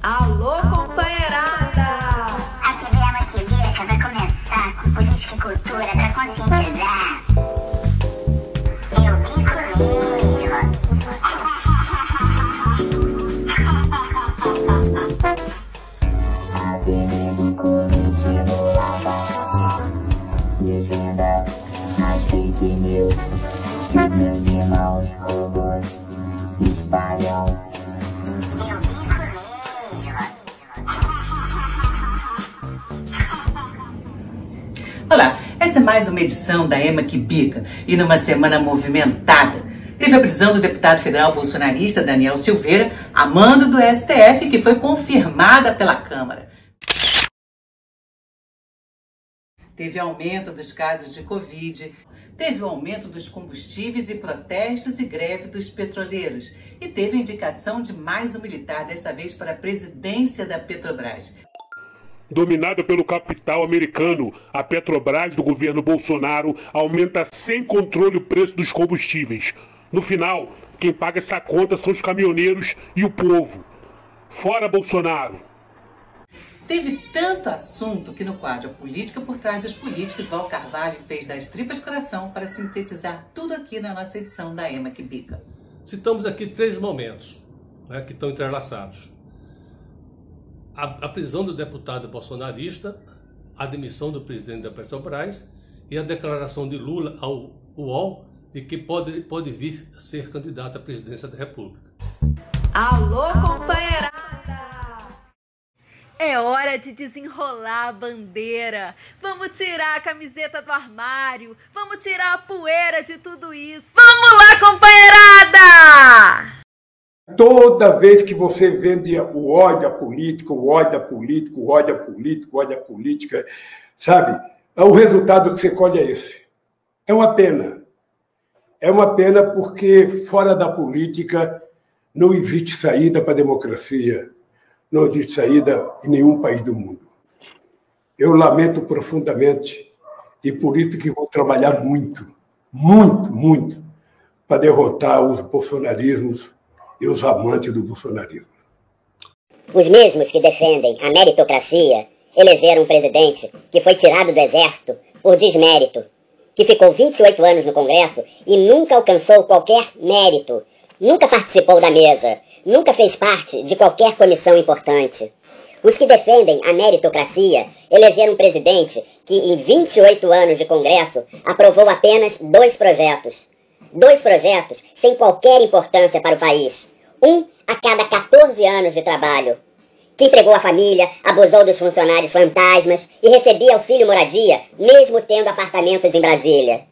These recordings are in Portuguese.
Alô, companheirada! A TV Maquileca vai começar com política e cultura pra conscientizar. Eu bico mesmo. A TV do coletivo Lava Desvenda as fake news que os meus irmãos robôs espalham. É mais uma edição da Ema que Bica e numa semana movimentada. Teve a prisão do deputado federal bolsonarista Daniel Silveira, a mando do STF, que foi confirmada pela Câmara. Teve aumento dos casos de Covid, teve o aumento dos combustíveis e protestos e greve dos petroleiros. E teve a indicação de mais um militar, dessa vez para a presidência da Petrobras. Dominada pelo capital americano, a Petrobras do governo Bolsonaro aumenta sem controle o preço dos combustíveis. No final, quem paga essa conta são os caminhoneiros e o povo. Fora Bolsonaro! Teve tanto assunto que no quadro A Política por Trás dos Políticos, Val Carvalho fez das tripas coração para sintetizar tudo aqui na nossa edição da Ema que Bica. Citamos aqui três momentos né, que estão entrelaçados. A, a prisão do deputado bolsonarista, a demissão do presidente da Petrobras e a declaração de Lula ao UOL de que pode, pode vir ser candidato à presidência da República. Alô, companheirada! É hora de desenrolar a bandeira. Vamos tirar a camiseta do armário. Vamos tirar a poeira de tudo isso. Vamos lá, companheirada! Toda vez que você vende o ódio à política, o ódio à política, o ódio à política, o ódio à política, sabe? O resultado que você colhe é esse. É uma pena. É uma pena porque fora da política não existe saída para a democracia, não existe saída em nenhum país do mundo. Eu lamento profundamente e por isso que vou trabalhar muito, muito, muito para derrotar os bolsonarismos e os amantes do bolsonarismo. Os mesmos que defendem a meritocracia elegeram um presidente que foi tirado do exército por desmérito, que ficou 28 anos no Congresso e nunca alcançou qualquer mérito, nunca participou da mesa, nunca fez parte de qualquer comissão importante. Os que defendem a meritocracia elegeram um presidente que, em 28 anos de Congresso, aprovou apenas dois projetos. Dois projetos sem qualquer importância para o país. Um a cada 14 anos de trabalho. Que empregou a família, abusou dos funcionários fantasmas e recebia auxílio moradia, mesmo tendo apartamentos em Brasília.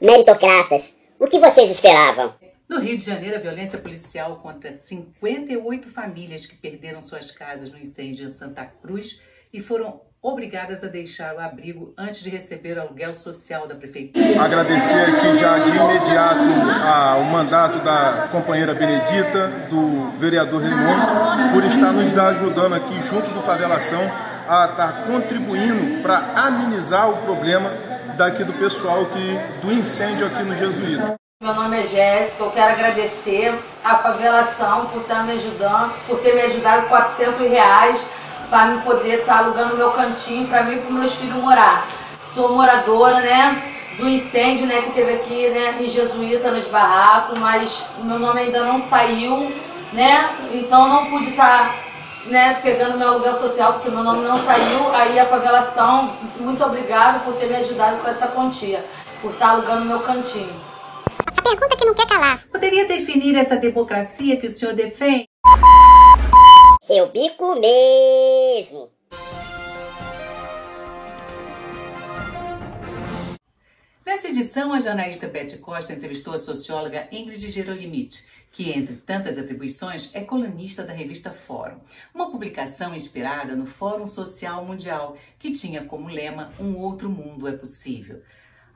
Meritocratas, o que vocês esperavam? No Rio de Janeiro, a violência policial contra 58 famílias que perderam suas casas no incêndio em Santa Cruz e foram obrigadas a deixar o abrigo antes de receber o aluguel social da prefeitura. Agradecer aqui já de imediato a, o mandato da companheira Benedita, do vereador Raimundo, por estar nos ajudando aqui junto do Favelação a estar contribuindo para amenizar o problema daqui do pessoal que, do incêndio aqui no Jesuíta. Meu nome é Jéssica, eu quero agradecer a favelação por estar me ajudando, por ter me ajudado com 400 reais para me poder estar alugando meu cantinho para mim e para meus filhos morar. Sou moradora, né, do incêndio, né, que teve aqui, né, em Jesuíta, nos barracos, mas meu nome ainda não saiu, né, então não pude estar, né, pegando meu aluguel social porque meu nome não saiu. Aí a favelação, muito obrigada por ter me ajudado com essa quantia, por estar alugando meu cantinho. A pergunta que não quer calar. Poderia definir essa democracia que o senhor defende? Eu bico mesmo. Nessa edição, a jornalista Beth Costa entrevistou a socióloga Ingrid Gerolimite, que, entre tantas atribuições, é colunista da revista Fórum, uma publicação inspirada no Fórum Social Mundial, que tinha como lema Um Outro Mundo é Possível.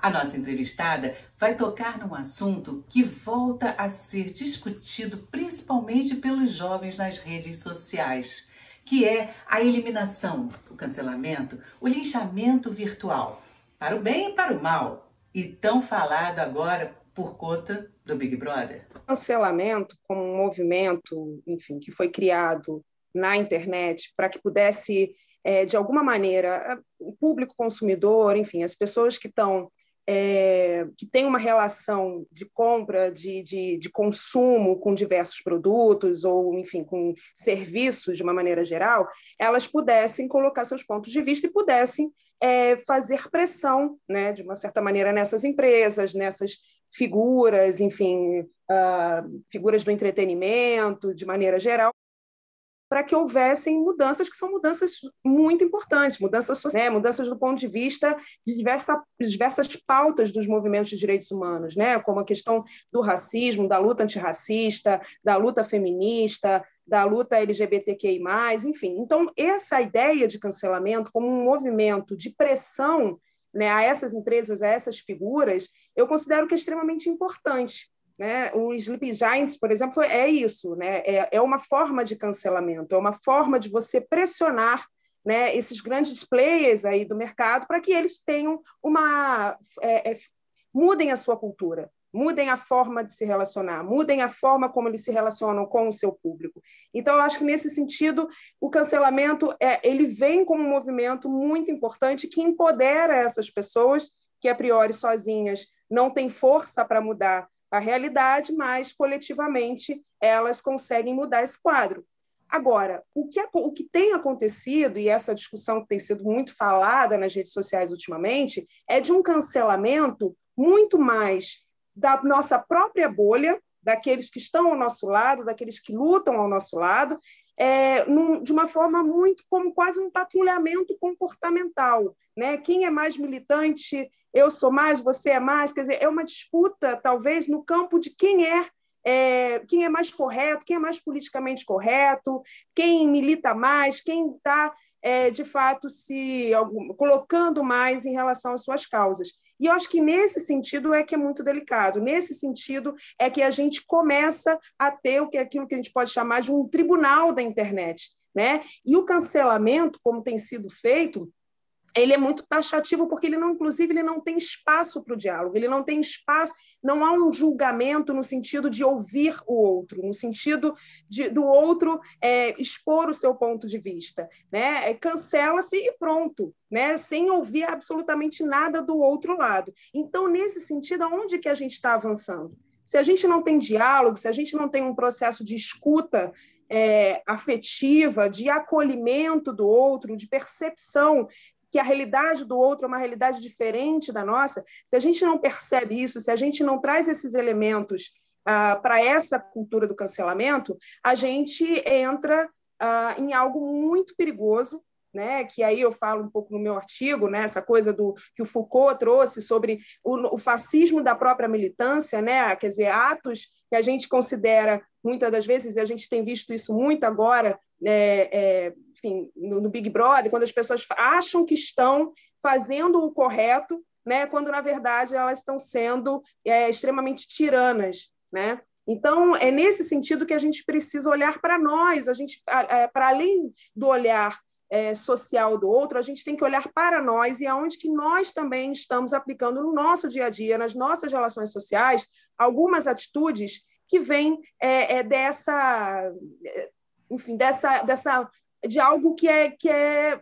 A nossa entrevistada vai tocar num assunto que volta a ser discutido principalmente pelos jovens nas redes sociais, que é a eliminação, o cancelamento, o linchamento virtual, para o bem e para o mal, e tão falado agora por conta do Big Brother. cancelamento como um movimento, enfim, que foi criado na internet para que pudesse, é, de alguma maneira, o público consumidor, enfim, as pessoas que estão é, que têm uma relação de compra, de, de, de, consumo com diversos produtos ou, enfim, com serviços de uma maneira geral, elas pudessem colocar seus pontos de vista e pudessem é, fazer pressão, né, de uma certa maneira, nessas empresas, nessas figuras, enfim, uh, figuras do entretenimento, de maneira geral, para que houvessem mudanças que são mudanças muito importantes, mudanças sociais, né? mudanças do ponto de vista de diversa, diversas pautas dos movimentos de direitos humanos, né? como a questão do racismo, da luta antirracista, da luta feminista, da luta LGBTQI+, enfim. Então, essa ideia de cancelamento como um movimento de pressão né, a essas empresas, a essas figuras, eu considero que é extremamente importante. Né? O Sleep Giants, por exemplo, é isso, né? é, é uma forma de cancelamento, é uma forma de você pressionar né, esses grandes players aí do mercado para que eles tenham uma é, é, mudem a sua cultura, mudem a forma de se relacionar, mudem a forma como eles se relacionam com o seu público. Então, eu acho que nesse sentido, o cancelamento é, ele vem como um movimento muito importante que empodera essas pessoas que a priori sozinhas não têm força para mudar a realidade, mas coletivamente elas conseguem mudar esse quadro. Agora, o que, o que tem acontecido, e essa discussão que tem sido muito falada nas redes sociais ultimamente, é de um cancelamento muito mais da nossa própria bolha, daqueles que estão ao nosso lado, daqueles que lutam ao nosso lado, é, num, de uma forma muito como quase um patrulhamento comportamental. Né? Quem é mais militante, eu sou mais, você é mais, quer dizer, é uma disputa, talvez, no campo de quem é, é quem é mais correto, quem é mais politicamente correto, quem milita mais, quem está, é, de fato, se algum, colocando mais em relação às suas causas. E eu acho que nesse sentido é que é muito delicado. Nesse sentido é que a gente começa a ter o que aquilo que a gente pode chamar de um tribunal da internet, né? E o cancelamento, como tem sido feito, ele é muito taxativo porque ele não, inclusive, ele não tem espaço para o diálogo, ele não tem espaço, não há um julgamento no sentido de ouvir o outro, no sentido de, do outro é, expor o seu ponto de vista, né? É, Cancela-se e pronto, né? Sem ouvir absolutamente nada do outro lado. Então, nesse sentido, aonde que a gente está avançando? Se a gente não tem diálogo, se a gente não tem um processo de escuta é, afetiva, de acolhimento do outro, de percepção que a realidade do outro é uma realidade diferente da nossa, se a gente não percebe isso, se a gente não traz esses elementos ah, para essa cultura do cancelamento, a gente entra ah, em algo muito perigoso, né, que aí eu falo um pouco no meu artigo, né, essa coisa do que o Foucault trouxe sobre o, o fascismo da própria militância, né, quer dizer, atos que a gente considera muitas das vezes, e a gente tem visto isso muito agora é, é, enfim, no, no, Big Brother, quando as pessoas acham que estão fazendo o correto, né, quando na verdade elas estão sendo é, extremamente tiranas, né? Então é nesse sentido que a gente precisa olhar para nós, a gente para além do olhar é, social do outro, a gente tem que olhar para nós e aonde que nós também estamos aplicando no nosso dia a dia, nas nossas relações sociais, algumas atitudes que vêm é, é, dessa enfim, dessa, dessa de algo que é, que é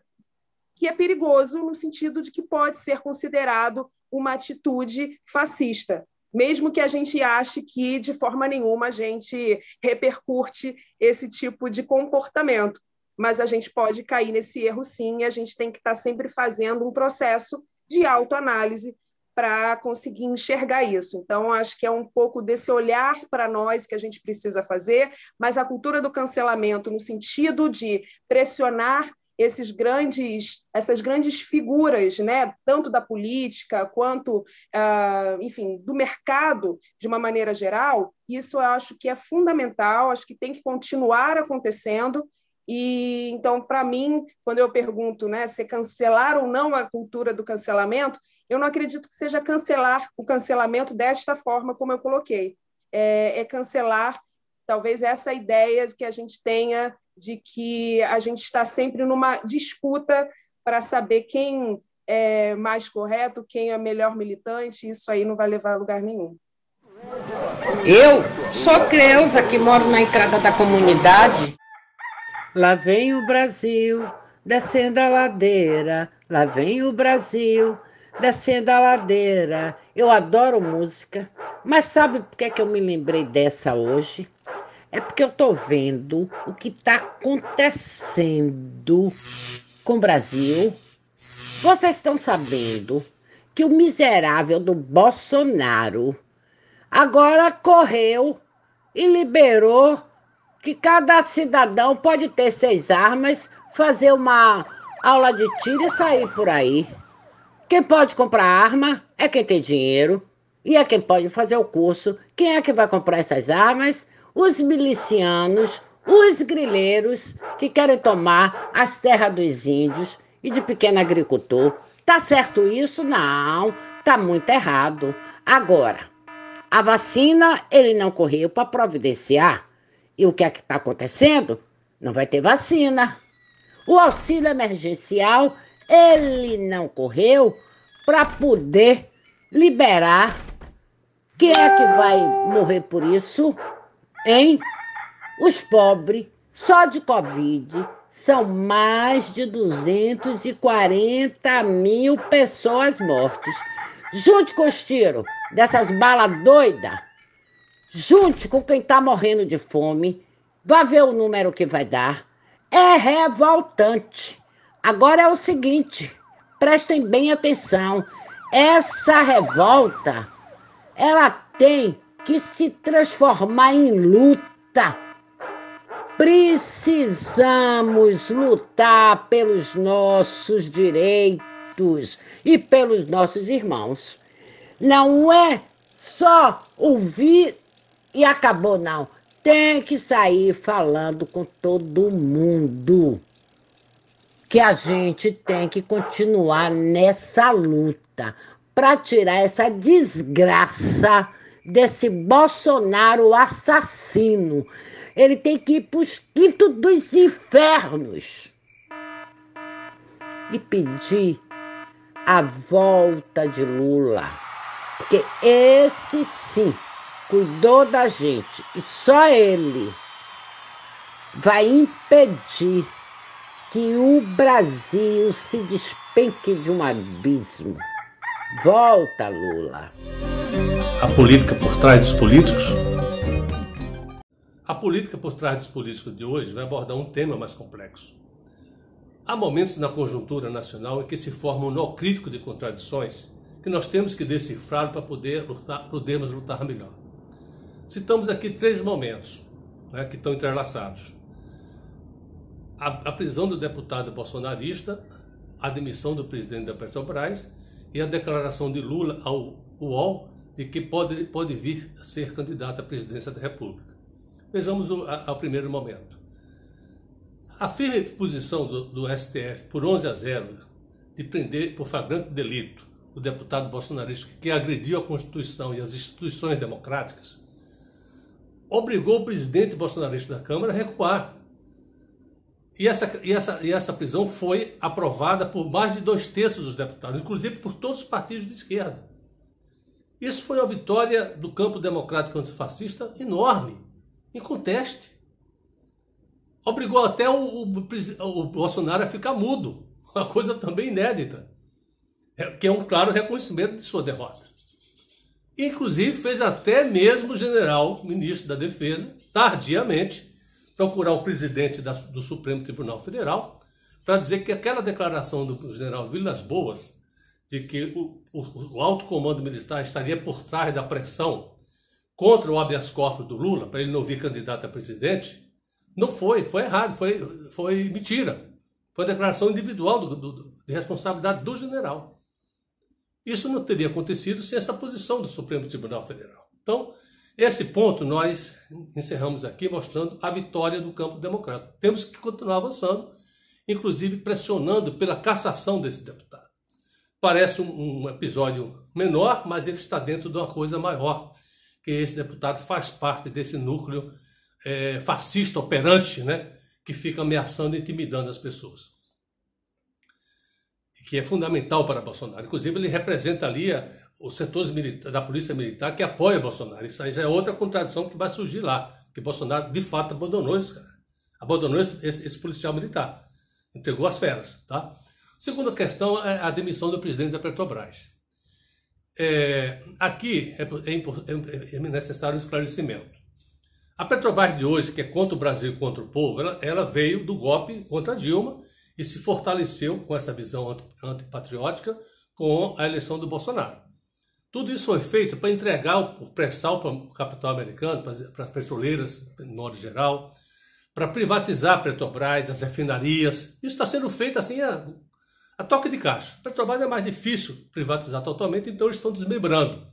que é perigoso no sentido de que pode ser considerado uma atitude fascista, mesmo que a gente ache que de forma nenhuma a gente repercute esse tipo de comportamento, mas a gente pode cair nesse erro sim, e a gente tem que estar sempre fazendo um processo de autoanálise para conseguir enxergar isso. Então, acho que é um pouco desse olhar para nós que a gente precisa fazer, mas a cultura do cancelamento, no sentido de pressionar esses grandes, essas grandes figuras, né, tanto da política quanto, uh, enfim, do mercado de uma maneira geral, isso eu acho que é fundamental, acho que tem que continuar acontecendo. E então, para mim, quando eu pergunto, né, se cancelar ou não a cultura do cancelamento, eu não acredito que seja cancelar o cancelamento desta forma como eu coloquei. É, é cancelar, talvez, essa ideia de que a gente tenha de que a gente está sempre numa disputa para saber quem é mais correto, quem é melhor militante, isso aí não vai levar a lugar nenhum. Eu sou Creuza, que moro na entrada da comunidade. Lá vem o Brasil, descendo a ladeira. Lá vem o Brasil, descendo a ladeira. Eu adoro música, mas sabe por que, é que eu me lembrei dessa hoje? É porque eu tô vendo o que está acontecendo com o Brasil. Vocês estão sabendo que o miserável do Bolsonaro agora correu e liberou que cada cidadão pode ter seis armas, fazer uma aula de tiro e sair por aí. Quem pode comprar arma é quem tem dinheiro e é quem pode fazer o curso. Quem é que vai comprar essas armas? Os milicianos, os grileiros que querem tomar as terras dos índios e de pequeno agricultor. Tá certo isso? Não, tá muito errado. Agora, a vacina ele não correu para providenciar. E o que é que está acontecendo? Não vai ter vacina. O auxílio emergencial ele não correu para poder liberar. Quem é que vai morrer por isso? Hein? Os pobres, só de Covid, são mais de 240 mil pessoas mortas. Junte com os tiros dessas balas doidas, junte com quem está morrendo de fome, vai ver o número que vai dar. É revoltante. Agora é o seguinte, prestem bem atenção. Essa revolta, ela tem que se transformar em luta. Precisamos lutar pelos nossos direitos e pelos nossos irmãos. Não é só ouvir e acabou, não. Tem que sair falando com todo mundo. Que a gente tem que continuar nessa luta para tirar essa desgraça desse Bolsonaro assassino ele tem que ir para os quintos dos infernos e pedir a volta de Lula. Porque esse sim cuidou da gente e só ele vai impedir que o Brasil se despenque de um abismo. Volta, Lula. A política por trás dos políticos a política por trás dos políticos de hoje vai abordar um tema mais complexo. Há momentos na conjuntura nacional em que se forma um nó crítico de contradições que nós temos que decifrar para poder lutar, podermos lutar melhor. Citamos aqui três momentos né, que estão entrelaçados. A, a prisão do deputado bolsonarista, a demissão do presidente da Petrobras e a declaração de Lula ao UOL de que pode, pode vir ser candidato à presidência da República. Vejamos o, a, ao primeiro momento. A firme posição do, do, STF por 11 a 0 de prender por flagrante delito o deputado bolsonarista que agrediu a Constituição e as instituições democráticas obrigou o presidente bolsonarista da Câmara a recuar. E essa, e, essa, e essa prisão foi aprovada por mais de dois terços dos deputados, inclusive por todos os partidos de esquerda. Isso foi uma vitória do campo democrático antifascista enorme inconteste. Obrigou até o, o, o, Bolsonaro a ficar mudo, uma coisa também inédita, é, que é um claro reconhecimento de sua derrota. Inclusive fez até mesmo o general, ministro da Defesa, tardiamente, procurar o presidente da, do Supremo Tribunal Federal para dizer que aquela declaração do general Vilas Boas de que o, o, o alto comando militar estaria por trás da pressão contra o habeas corpus do Lula, para ele não vir candidato a presidente, não foi, foi errado, foi, foi mentira. Foi declaração individual do, do, de responsabilidade do general. Isso não teria acontecido sem essa posição do Supremo Tribunal Federal. Então, esse ponto nós encerramos aqui mostrando a vitória do campo democrático. Temos que continuar avançando, inclusive pressionando pela cassação desse deputado. Parece um, episódio menor, mas ele está dentro de uma coisa maior que esse deputado faz parte desse núcleo é, fascista operante, né, que fica ameaçando e intimidando as pessoas. Que é fundamental para Bolsonaro. Inclusive, ele representa ali a, os setores da Polícia Militar que apoia Bolsonaro. Isso aí já é outra contradição que vai surgir lá, que Bolsonaro de fato abandonou esse cara. Abandonou esse, esse, esse policial militar. Entregou as feras. Tá? Segunda questão é a demissão do presidente da Petrobras. É, aqui é, é, é, necessário um esclarecimento. A Petrobras de hoje, que é contra o Brasil e contra o povo, ela, ela veio do golpe contra Dilma e se fortaleceu com essa visão antipatriótica com a eleição do Bolsonaro. Tudo isso foi feito para entregar o pré-sal para o capital americano, para as petroleiras, de modo geral, para privatizar a Petrobras, as refinarias. Isso está sendo feito assim a, a toque de caixa. A Petrobras é mais difícil privatizar totalmente, então eles estão desmembrando.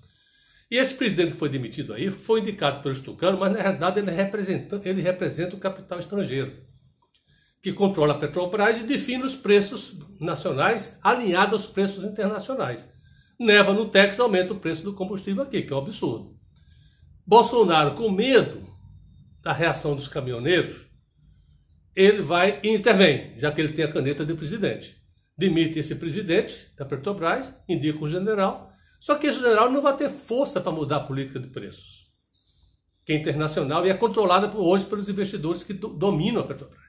E esse presidente que foi demitido aí foi indicado pelo Tucano, mas na realidade ele representa, ele representa o capital estrangeiro, que controla a Petrobras e define os preços nacionais alinhados aos preços internacionais. Neva no Texas aumenta o preço do combustível aqui, que é um absurdo. Bolsonaro, com medo da reação dos caminhoneiros, ele vai e intervém, já que ele tem a caneta de presidente. Demite esse presidente da Petrobras, indica o general, só que esse general não vai ter força para mudar a política de preços, que é internacional e é controlada hoje pelos investidores que dominam a Petrobras.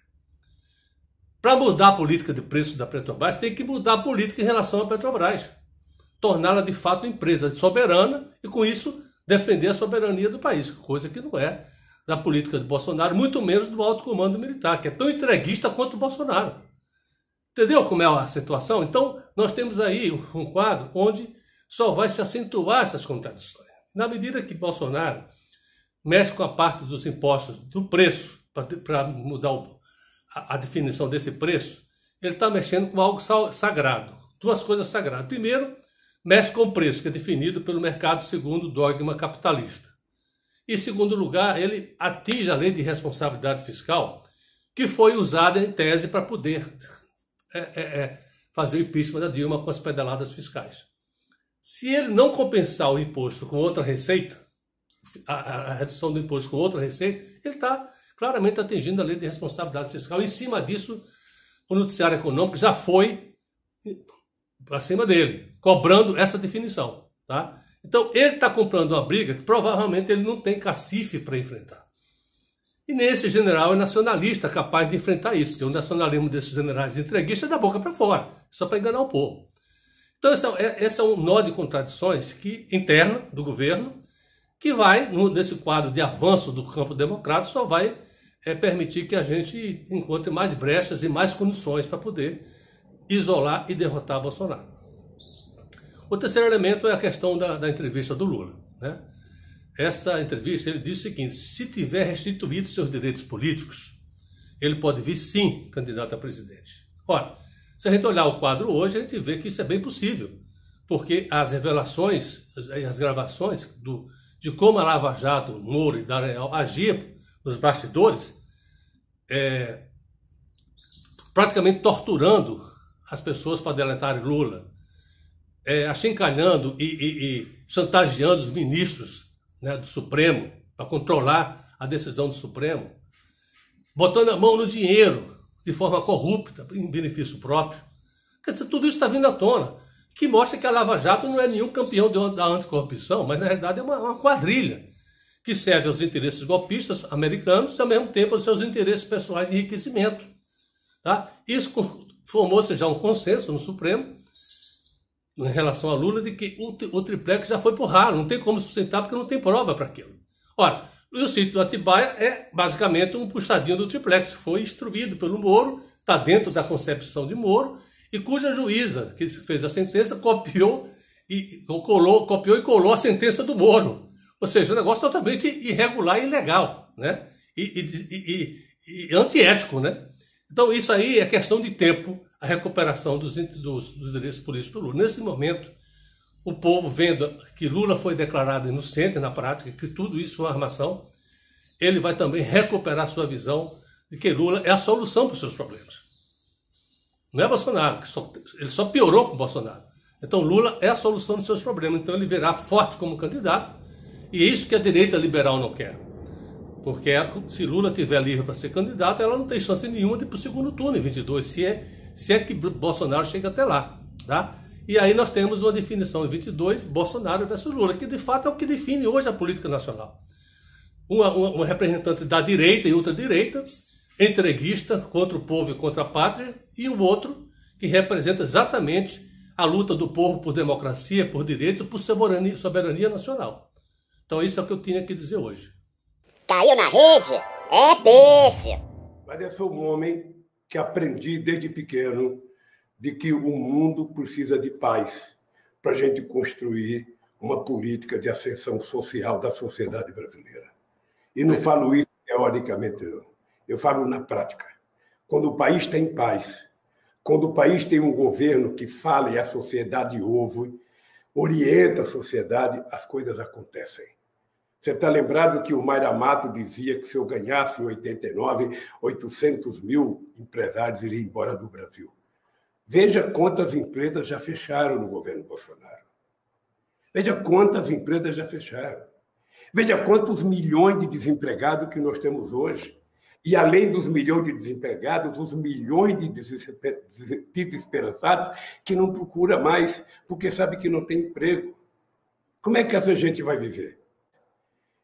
Para mudar a política de preços da Petrobras, tem que mudar a política em relação à Petrobras. Torná-la de fato empresa soberana e, com isso, defender a soberania do país, coisa que não é da política de Bolsonaro, muito menos do alto comando militar, que é tão entreguista quanto o Bolsonaro. Entendeu como é a situação? Então, nós temos aí um quadro onde só vai se acentuar essas contradições. Na medida que Bolsonaro mexe com a parte dos impostos do preço, para mudar o, a, a, definição desse preço, ele está mexendo com algo sagrado. Duas coisas sagradas. Primeiro, mexe com o preço, que é definido pelo mercado segundo o dogma capitalista. E, segundo lugar, ele atinge a lei de responsabilidade fiscal, que foi usada em tese para poder é, é, é, fazer o impeachment da Dilma com as pedaladas fiscais. Se ele não compensar o imposto com outra receita, a, a redução do imposto com outra receita, ele está claramente atingindo a lei de responsabilidade fiscal. Em cima disso, o noticiário econômico já foi para cima dele, cobrando essa definição. Tá? Então, ele está comprando uma briga que provavelmente ele não tem cacife para enfrentar. E nesse general é nacionalista capaz de enfrentar isso, porque o nacionalismo desses generais entreguistas é da boca para fora, só para enganar o povo. Então, esse é, esse é um nó de contradições que interna do governo, que vai, nesse quadro de avanço do campo democrático, só vai é, permitir que a gente encontre mais brechas e mais condições para poder isolar e derrotar Bolsonaro. O terceiro elemento é a questão da, da entrevista do Lula. Né? Essa entrevista ele disse o seguinte: se tiver restituído seus direitos políticos, ele pode vir sim candidato a presidente. Ora, se a gente olhar o quadro hoje, a gente vê que isso é bem possível, porque as revelações e as gravações do, de como a Lava Jato, Moro e Dallagnol agiam nos bastidores, é, praticamente torturando as pessoas para deletarem Lula, é, achincalhando e, e, e, chantageando os ministros né, do Supremo para controlar a decisão do Supremo, botando a mão no dinheiro de forma corrupta, em benefício próprio. Quer dizer, tudo isso está vindo à tona, que mostra que a Lava Jato não é nenhum campeão da anticorrupção, mas na realidade é uma, uma quadrilha que serve aos interesses golpistas americanos e ao mesmo tempo aos seus interesses pessoais de enriquecimento. Tá? Isso formou-se já um consenso no Supremo em relação a Lula de que o, triplex já foi por ralo, não tem como sustentar porque não tem prova para aquilo. Ora, o sítio do Atibaia é basicamente um puxadinho do triplex, foi instruído pelo Moro, está dentro da concepção de Moro, e cuja juíza que fez a sentença copiou e colou, copiou e colou a sentença do Moro. Ou seja, um negócio totalmente irregular e ilegal, né? E, e, e, e antiético, né? Então isso aí é questão de tempo a recuperação dos, dos, dos direitos políticos do Lula. Nesse momento, o povo vendo que Lula foi declarado inocente na prática, que tudo isso foi uma armação, ele vai também recuperar sua visão de que Lula é a solução para os seus problemas. Não é Bolsonaro, que só, ele só piorou com Bolsonaro. Então Lula é a solução dos seus problemas. Então ele virá forte como candidato, e é isso que a direita liberal não quer. Porque se Lula tiver livre para ser candidato, ela não tem chance nenhuma de ir para o segundo turno em 22, se é se é que Bolsonaro chega até lá, tá? E aí nós temos uma definição em 22, Bolsonaro versus Lula, que de fato é o que define hoje a política nacional. Uma, uma, uma representante da direita e ultradireita entreguista contra o povo e contra a pátria, e o outro que representa exatamente a luta do povo por democracia, por direitos, por soberania, soberania nacional. Então isso é o que eu tinha que dizer hoje. Caiu na rede? É peixe. Mas eu sou um homem que aprendi desde pequeno de que o mundo precisa de paz para a gente construir uma política de ascensão social da sociedade brasileira. E não falo isso teoricamente, não. Eu falo na prática. Quando o país tem paz, quando o país tem um governo que fala e a sociedade ouve, orienta a sociedade, as coisas acontecem. Você está lembrado que o Mayra Mato dizia que se eu ganhasse em 89, 800 mil empresários iriam embora do Brasil. Veja quantas empresas já fecharam no governo Bolsonaro. Veja quantas empresas já fecharam. Veja quantos milhões de desempregados que nós temos hoje. E além dos milhões de desempregados, os milhões de desesperançados que não procura mais porque sabe que não tem emprego. Como é que essa gente vai viver?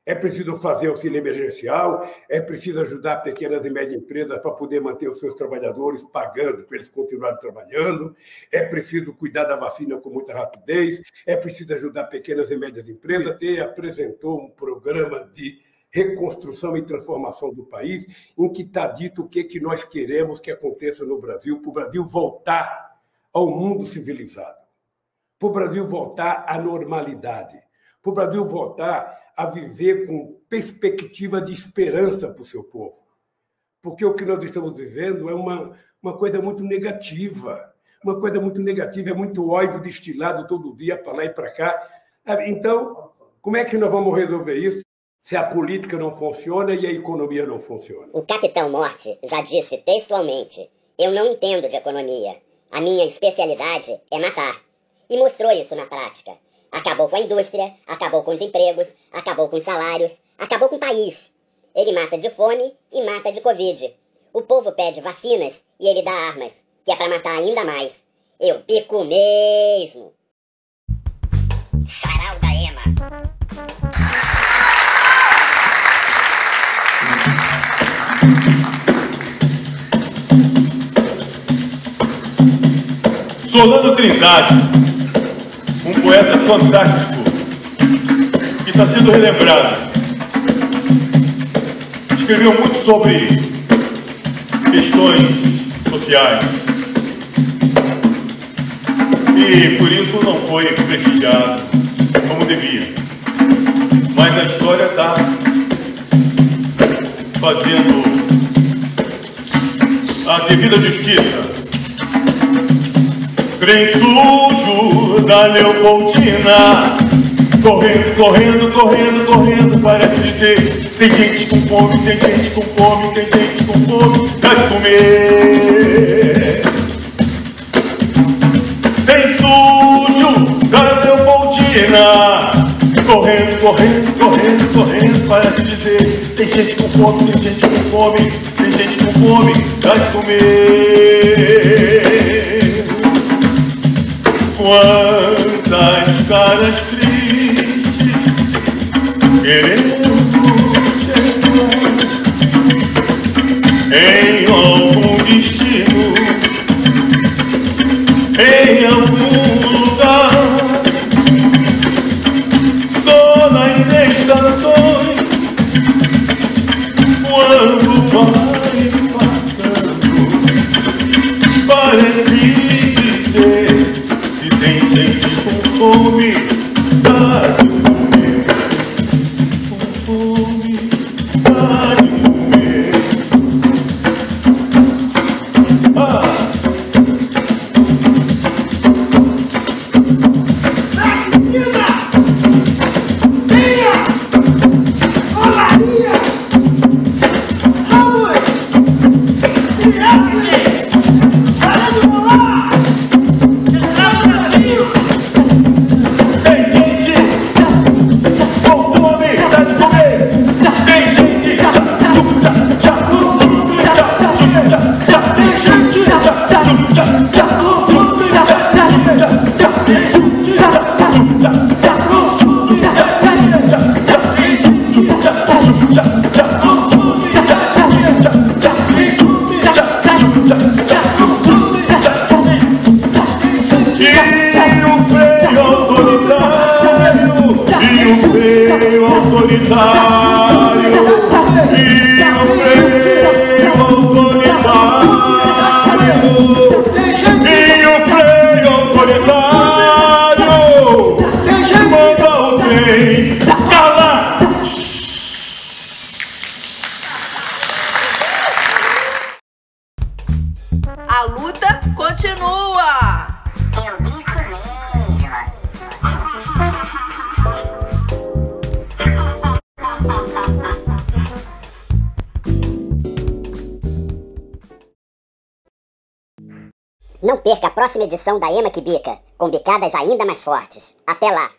É preciso fazer auxílio emergencial, é preciso ajudar pequenas e médias empresas para poder manter os seus trabalhadores pagando para eles continuarem trabalhando, é preciso cuidar da vacina com muita rapidez, é preciso ajudar pequenas e médias empresas. E apresentou um programa de reconstrução e transformação do país, em que está dito o que, que nós queremos que aconteça no Brasil, para o Brasil voltar ao mundo civilizado, para o Brasil voltar à normalidade, para o Brasil voltar a viver com perspectiva de esperança para o seu povo. Porque o que nós estamos vivendo é uma, uma coisa muito negativa, uma coisa muito negativa, é muito ódio destilado todo dia para lá e para cá. Então, como é que nós vamos resolver isso? se a política não funciona e a economia não funciona. O capitão Morte já disse textualmente: Eu não entendo de economia. A minha especialidade é matar. E mostrou isso na prática. Acabou com a indústria, acabou com os empregos, acabou com os salários, acabou com o país. Ele mata de fome e mata de Covid. O povo pede vacinas e ele dá armas, que é para matar ainda mais. Eu pico mesmo. Sarau da Ema. Solano Trindade, um poeta fantástico que está sendo relembrado. Escreveu muito sobre questões sociais e por isso não foi prestigiado como devia. Mas a história está fazendo a devida justiça sujo da Leopoldina. Correndo, correndo, correndo, correndo. Parece dizer Tem gente com fome, tem gente com fome Tem gente com fome, de comer? Trem sujo da Leopoldina. Correndo, correndo, correndo, correndo. Parece dizer Tem gente com fome, tem gente com fome Tem gente com fome, de comer Quantas caras tristes querendo chegar edição da Ema que Bica, com bicadas ainda mais fortes. Até lá!